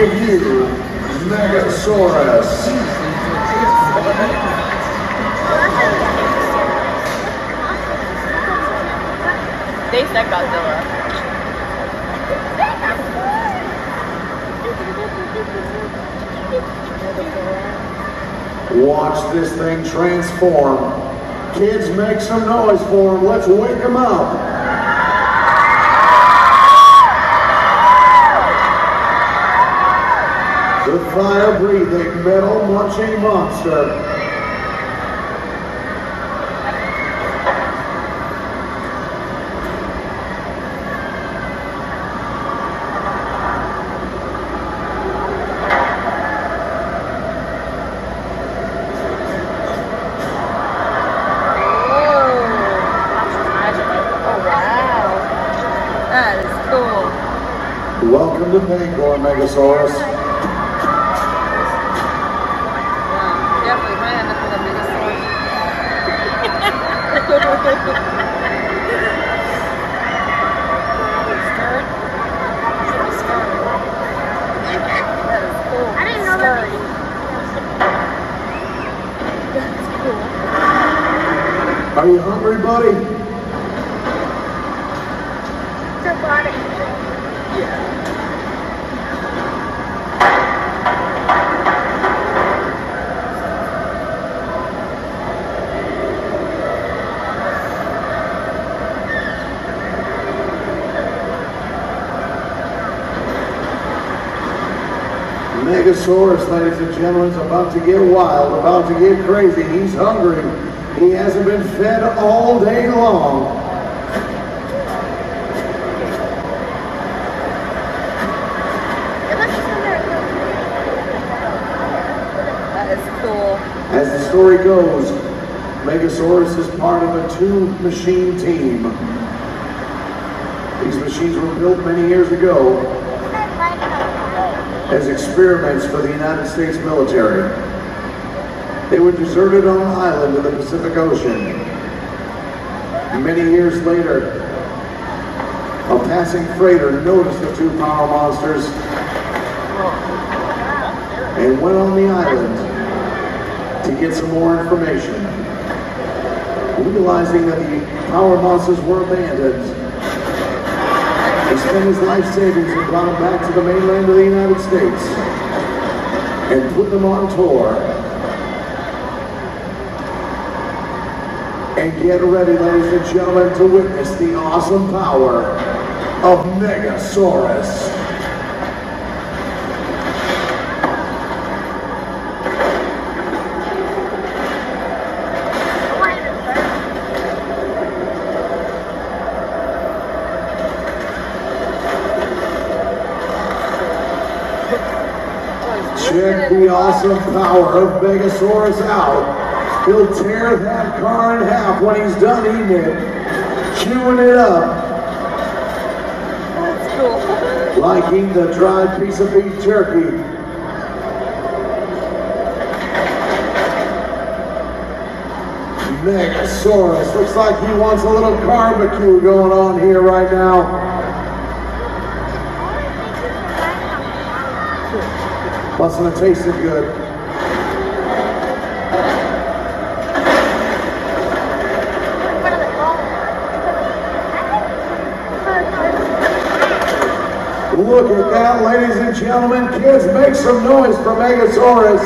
give you Megasaurus. They said Godzilla. Watch this thing transform. Kids, make some noise for him. Let's wake him up. The fire-breathing, metal-munching monster. Oh, oh, wow. That is cool. Welcome to Bangor, Megasaurus. Yeah, definitely might end up with a Megasaurus. Skirt? Skirt. That is cool. I didn't know that. Scurry. That's cool. Are you hungry, buddy? It's a body. Megasaurus, ladies and gentlemen, is about to get wild, about to get crazy. He's hungry. He hasn't been fed all day long. It looks similar That is cool. As the story goes, Megasaurus is part of a two-machine team. These machines were built many years ago as experiments for the United States military. They were deserted on an island in the Pacific Ocean. Many years later, a passing freighter noticed the two power monsters and went on the island to get some more information. Realizing that the power monsters were abandoned, he spent his life savings and brought them back to the mainland of the United States and put them on tour. And get ready, ladies and gentlemen, to witness the awesome power of Megasaurus. Check the awesome power of Megasaurus out. He'll tear that car in half when he's done eating it, chewing it up That's cool. like eating a dried piece of beef jerky. Megasaurus looks like he wants a little barbecue going on here right now. Mustn't have tasted good. Look at that, ladies and gentlemen. Kids, make some noise for Megasaurus.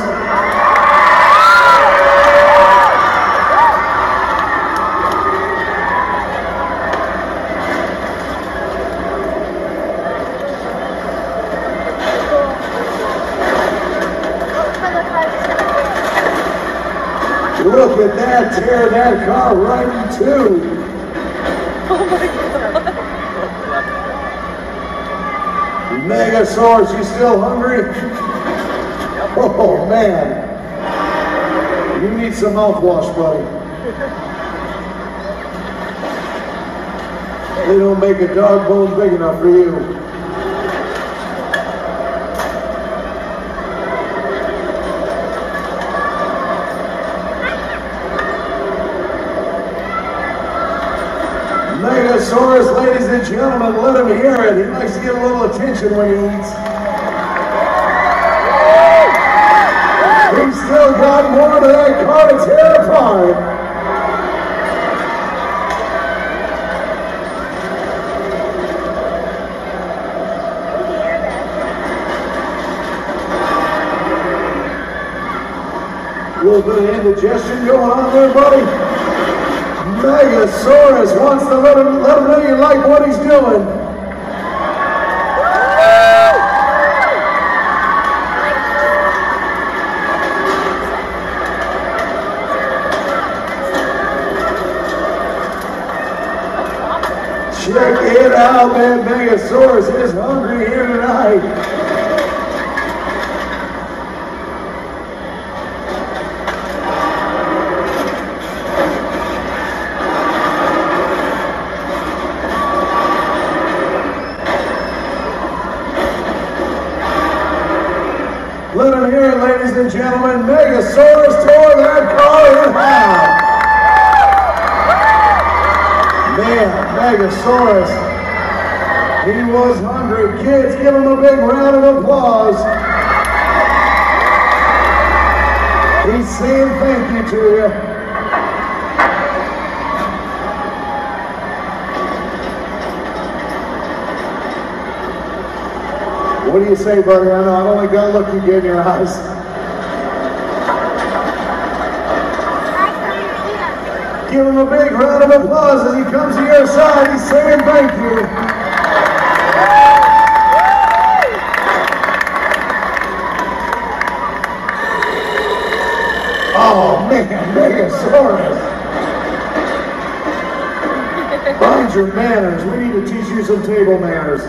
Look at that, tear that car right in two. Oh Megasaurus, you still hungry? Oh man. You need some mouthwash, buddy. They don't make a dog bone big enough for you. Ladies and gentlemen, let him hear it. He likes to get a little attention when he eats. He's still got more to that car to terrify. A little bit of indigestion going on there, buddy. Megasaurus wants to let him, let him know you like what he's doing. Check it out, man. Megasaurus is hungry here tonight. Gentlemen. Megasaurus tore that car in half. Man, Megasaurus. He was hungry. Kids, give him a big round of applause. He's saying thank you to you. What do you say, buddy? I know I've only got to look you good in your eyes. Give him a big round of applause as he comes to your side. He's saying thank you. Oh man, Megasaurus. Mind your manners. We need to teach you some table manners.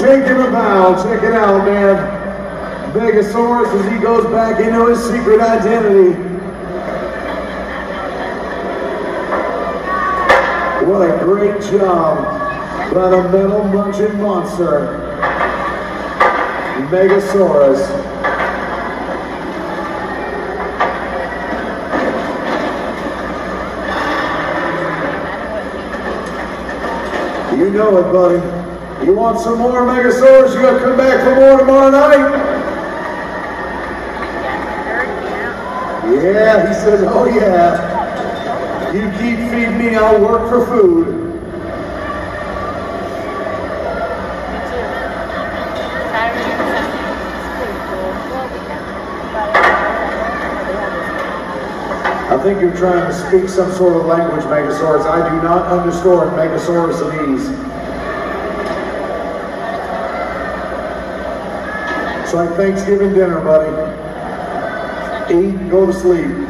Take him a bow. Check it out, man. Megasaurus as he goes back into his secret identity. What a great job by the metal munching monster. Megasaurus. You know it, buddy. You want some more Megasaurus? You gotta come back for more tomorrow night? Yeah, he says, oh yeah. You keep feeding me, I'll work for food. I think you're trying to speak some sort of language, Megasaurus. I do not understand Megasaurusese. It's like Thanksgiving dinner, buddy. Eat go to sleep.